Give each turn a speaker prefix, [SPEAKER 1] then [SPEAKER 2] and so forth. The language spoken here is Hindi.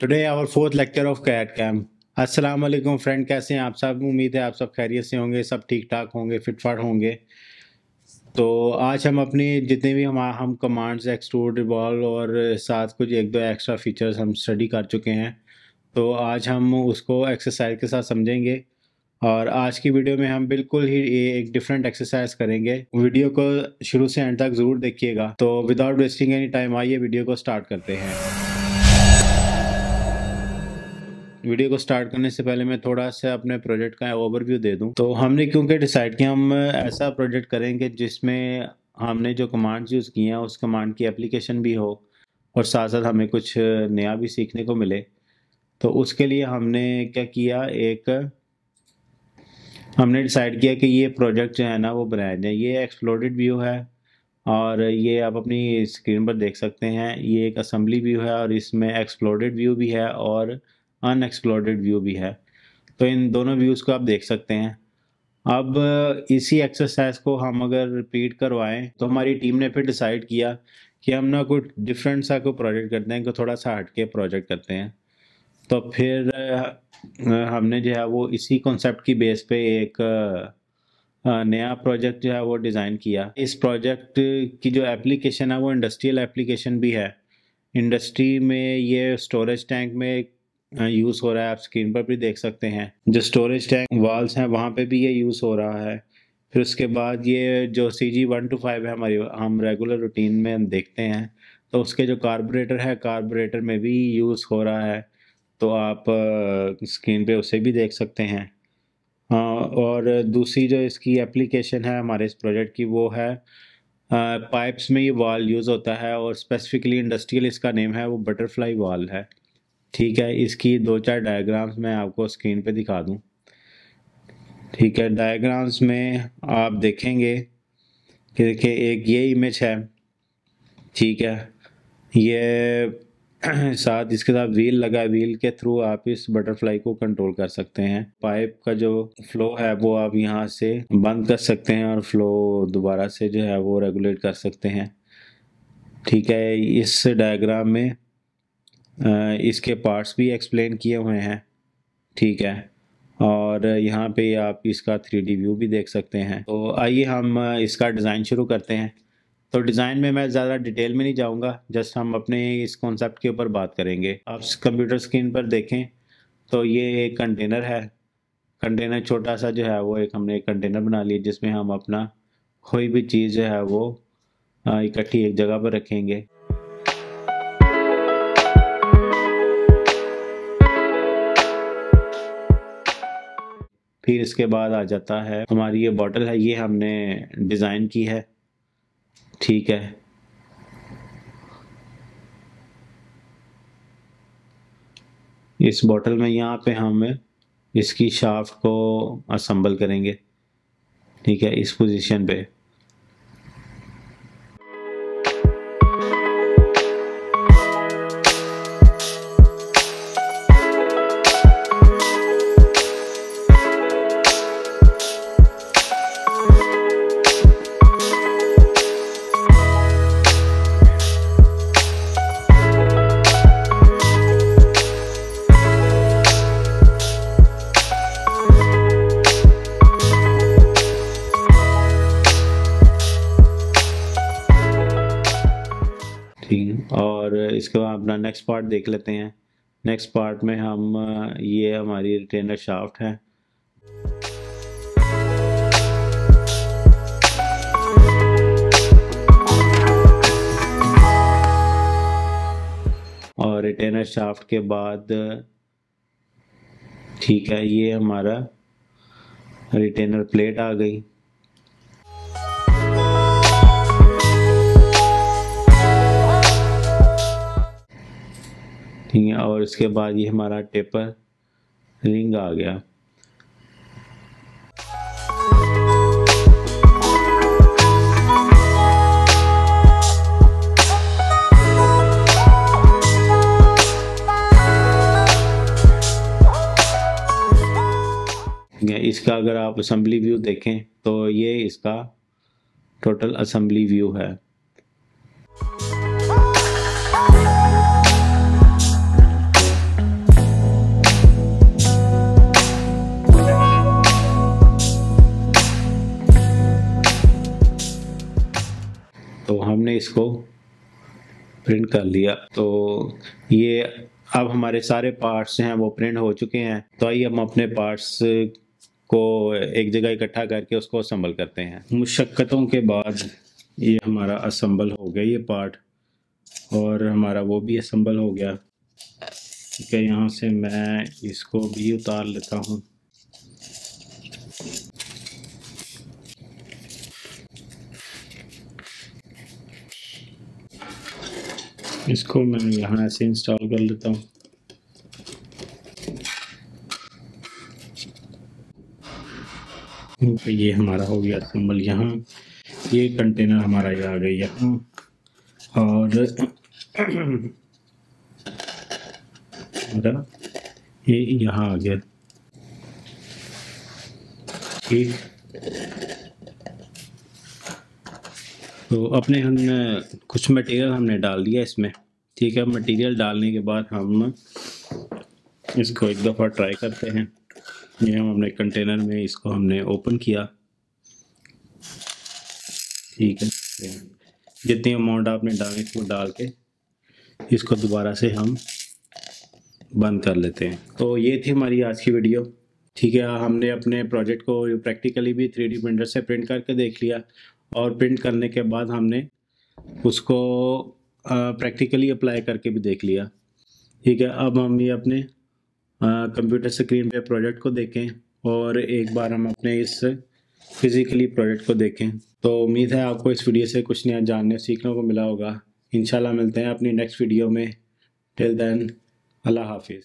[SPEAKER 1] Today our fourth lecture of CAD CAM अस्सलाम वालेकुम फ्रेंड कैसे हैं आप सब? उम्मीद है आप सब खैरियत से होंगे, सब ठीक ठाक होंगे, फिटफाट होंगे। तो आज हम अपनी जितने भी हम हम कमांड्स एक्सट्रूड रिवॉल्व और साथ कुछ एक दो एक्स्ट्रा फीचर्स हम स्टडी कर चुके हैं। तो आज हम उसको एक्सरसाइज के साथ समझेंगे और आज की वीडियो में हम बिल्कुल ही एक डिफरेंट एक्सरसाइज करेंगे। वीडियो को शुरू से एंड तक ज़रूर देखिएगा। तो विदाउट वेस्टिंग एनी टाइम आइए वीडियो को स्टार्ट करते हैं। वीडियो को स्टार्ट करने से पहले मैं थोड़ा सा अपने प्रोजेक्ट का ओवरव्यू दे दूँ। तो हमने क्योंकि डिसाइड किया, हम ऐसा प्रोजेक्ट करेंगे जिसमें हमने जो कमांड्स यूज़ किए हैं, उस कमांड की एप्लीकेशन भी हो और साथ साथ हमें कुछ नया भी सीखने को मिले। तो उसके लिए हमने क्या किया, एक हमने डिसाइड किया कि ये प्रोजेक्ट जो है ना, वो बनाया जाए। ये एक्सप्लोडेड व्यू है और ये आप अपनी स्क्रीन पर देख सकते हैं। ये एक असम्बली व्यू है और इसमें एक्सप्लोडेड व्यू भी है और अनएक्सप्लोर्ड व्यू भी है। तो इन दोनों व्यूज़ को आप देख सकते हैं। अब, इसी एक्सरसाइज को हम अगर रिपीट करवाएँ तो हमारी टीम ने फिर डिसाइड किया कि हम ना कुछ डिफरेंट सा कोई प्रोजेक्ट करते हैं कि थोड़ा सा हट के प्रोजेक्ट करते हैं। तो फिर हमने जो है वो इसी कॉन्सेप्ट की बेस पे एक नया प्रोजेक्ट जो है वो डिज़ाइन किया। इस प्रोजेक्ट की जो एप्लीकेशन है, वो इंडस्ट्रियल एप्लीकेशन भी है। इंडस्ट्री में ये स्टोरेज टैंक में यूज़ हो रहा है, आप स्क्रीन पर भी देख सकते हैं। जो स्टोरेज टैंक वॉल्स हैं, वहाँ पे भी ये यूज़ हो रहा है। फिर उसके बाद ये जो C G one two five है हमारी, हम रेगुलर रूटीन में हम देखते हैं। तो उसके जो कार्बोरेटर है कार्बोरेटर में भी यूज़ हो रहा है। तो आप स्क्रीन पे उसे भी देख सकते हैं। और दूसरी जो इसकी एप्लीकेशन है हमारे इस प्रोजेक्ट की, वो है पाइप्स में ये वॉल यूज़ होता है और स्पेसिफिकली इंडस्ट्रियल इसका नेम है, वो बटरफ्लाई वॉल है। ठीक है, इसकी दो चार डायग्राम्स मैं आपको स्क्रीन पे दिखा दूँ। ठीक है डायग्राम्स में आप देखेंगे कि देखिए, एक ये इमेज है, ठीक है। ये साथ इसके साथ व्हील लगा व्हील के थ्रू आप इस बटरफ्लाई को कंट्रोल कर सकते हैं। पाइप का जो फ्लो है, वो आप यहाँ से बंद कर सकते हैं और फ्लो दोबारा से जो है, वो रेगुलेट कर सकते हैं। ठीक है, इस डायग्राम में इसके पार्ट्स भी एक्सप्लेन किए हुए हैं, ठीक है? और यहाँ पे आप इसका थ्री डी व्यू भी देख सकते हैं। तो आइए हम इसका डिज़ाइन शुरू करते हैं। तो डिज़ाइन में मैं ज़्यादा डिटेल में नहीं जाऊँगा जस्ट हम अपने इस कॉन्सेप्ट के ऊपर बात करेंगे। आप कंप्यूटर स्क्रीन पर देखें तो ये एक कंटेनर है। कंटेनर छोटा सा जो है, वो एक हमने एक कंटेनर बना लिया जिसमें हम अपना कोई भी चीज़ जो है, वो इकट्ठी एक जगह पर रखेंगे। फिर इसके बाद आ जाता है, हमारी ये बॉटल है, ये हमने डिज़ाइन की है। ठीक है। इस बॉटल में यहाँ पे हम इसकी शाफ्ट को असम्बल करेंगे। ठीक है, इस पोजीशन पे। इसके बाद अपना नेक्स्ट पार्ट देख लेते हैं। नेक्स्ट पार्ट में हम ये हमारी रिटेनर शाफ्ट है। और रिटेनर शाफ्ट के बाद, ठीक है, ये हमारा रिटेनर प्लेट आ गई। है और इसके बाद ये हमारा टेपर रिंग आ गया। इसका अगर आप असम्बली व्यू देखें तो ये इसका टोटल असम्बली व्यू है। इसको प्रिंट कर लिया। तो ये अब हमारे सारे पार्ट्स हैं, वो प्रिंट हो चुके हैं। तो आइए हम अपने पार्ट्स को एक जगह इकट्ठा करके उसको असम्बल करते हैं। मुशक्क़तों के बाद ये हमारा असम्बल हो गया ये पार्ट और हमारा वो भी असम्बल हो गया। ठीक है, यहाँ से मैं इसको भी उतार लेता हूँ। इसको मैं यहाँ ऐसे इंस्टॉल कर लेता हूँ ये हमारा हो गया सिंबल यहाँ। ये कंटेनर हमारा ये आ गया यहाँ। और हमारा ये यहाँ आ गया। ठीक तो अपने हमने कुछ मटेरियल हमने डाल दिया इसमें, ठीक है? मटेरियल डालने के बाद हम इसको एक दफ़ा ट्राई करते हैं। ये हम अपने कंटेनर में इसको हमने ओपन किया। ठीक है? जितनी अमाउंट आपने डाली इसको डाल के इसको दोबारा से हम बंद कर लेते हैं। तो ये थी हमारी आज की वीडियो ठीक है, हमने अपने प्रोजेक्ट को प्रैक्टिकली भी थ्री प्रिंटर से प्रिंट करके देख लिया। और प्रिंट करने के बाद हमने उसको प्रैक्टिकली अप्लाई करके भी देख लिया। ठीक है, अब हम ये अपने कंप्यूटर स्क्रीन पे प्रोजेक्ट को देखें और एक बार हम अपने इस फिज़िकली प्रोजेक्ट को देखें। तो उम्मीद है आपको इस वीडियो से कुछ नया जानने, सीखने को मिला होगा। इंशाल्लाह मिलते हैं अपनी नेक्स्ट वीडियो में। टिल देन अल्लाह हाफिज़।